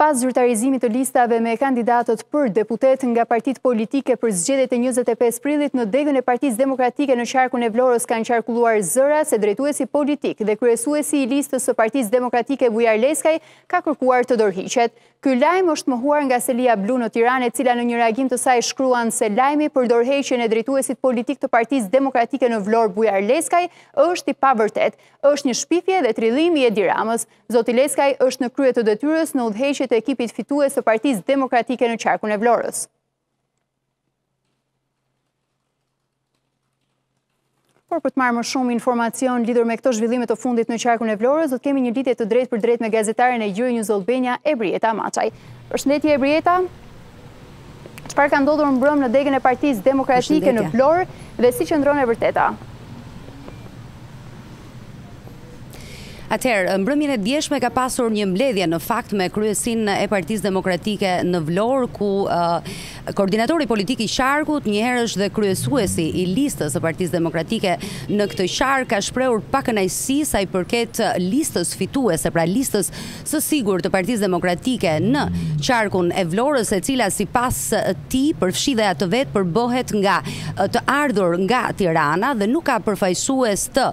Pas zyrtarizimit të listave me kandidatët për deputet nga partitë politike për zgjedhjet e 25 prillit në degën e Partisë Demokratike në qarkun e Vlorës kanë qarkulluar zëra se drejtuesi politik dhe kryesuesi i listës së Partisë Demokratike Bujar Leskaj ka kërkuar të dorëhiqet. Ky lajm është mohuar nga selia blu në Tiranë e cila në një reagim të saj shkruan se lajmi për dorëheqjen e drejtuesit politik të Partisë Demokratike në Vlorë Bujar Leskaj është i pavërtetë, është një shpifje dhe trillim i Edi Ramës. Zoti Leskaj është në krye të detyrës në udhëheqje të ekipit fitues të Partisë Demokratike në qarkun e Vlorës. Por për të marrë më shumë informacion lidhur me këto zhvillime të fundit në qarkun e Vlorës, do të kemi një lidhje të drejtpërdrejtë me gazetaren e Euronews Albania, Brieta Maçaj. Përshëndetje Brieta. Çfarë ka ndodhur mbrëmë në degën e Partisë Demokratike në Vlorë dhe si qëndron e vërteta? Atëherë, mbrëmjen e djeshme ka pasur një mbledhje në fakt me kryesinë e Partisë Demokratike në Vlorë, ku koordinatori politik i qarkut, njëherësh dhe kryesuesi i listës së Partisë Demokratike në këtë qark, ka shprehur pakënaqësi sa i përket listës fituese, pra listës së sigurt të Partisë Demokratike në qarkun e Vlorës, e cila sipas tij, përfshi dhe atë vetë, përbëhet nga të ardhur nga Tirana dhe nuk ka përfaqësues të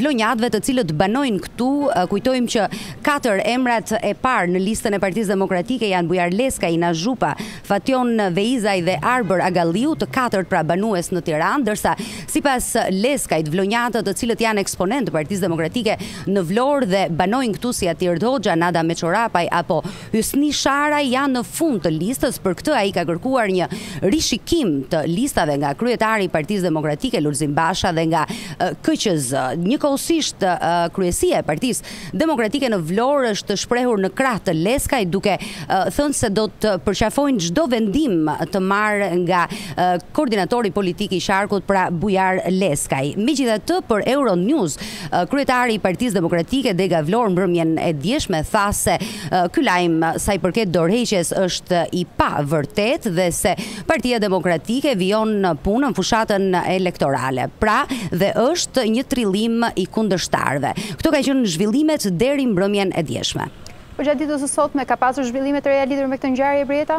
vlonjatëve të cilët banojnë këtu. Kujtojmë që katër emrat e parë në listën e Partisë Demokratike janë Bujar Leskaj, Ina Zhupa, Fation Veizaj dhe Arbër Agalliu, të katërt pra banues në Tiranë, ndërsa sipas Leskajt, vlonjatët të cilët janë eksponentë të Partisë Demokratike, në Vlorë dhe banojnë këtu si Atird Hoxha, Nada Meçorapaj apo Hysni Sharaj janë në fund të listës, për këtë ai ka kërkuar një rishikim të listave nga kryetari i Partisë Demokratike Lulzim Basha dhe nga KQZ. Njëkohësisht kryesia e Partisë Demokratike në Vlorë është shprehur në krah të Leskajt duke thënë se do të përqafojnë çdo vendim të marrë nga koordinatori politik i qarkut pra Bujar Leskaj. Megjithatë për Euronews Kryetari i Partisë Demokratike, Dega Vlorë mbrëmjen e djeshme tha se ky lajm sa i përket dorëheqjes është i pavërtetë dhe se Partia Demokratike vijon punën në fushatën elektorale. Pra dhe është një trillim i kundërshtarëve. Këto kanë qenë zhvillimet deri mbrëmjen e djeshme. Përgjatë ditës së sotme ka pasur zhvillime të reja lidhur me këtë ngjarje Brieta?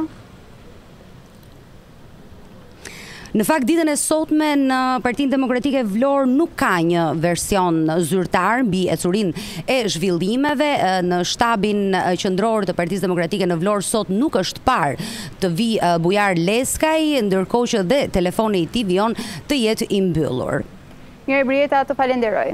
Në fakt ditën e sotme në Partinë Demokratike Vlorë nuk ka një version zyrtar mbi ecurinë e zhvillimeve në shtabin qendror të Partisë Demokratike në Vlorë sot nuk është parë të vijë Bujar Leskaj, ndërkohë që dhe telefoni i tij vijon të jetë i mbyllur. Mirë Brieta, të falenderoj.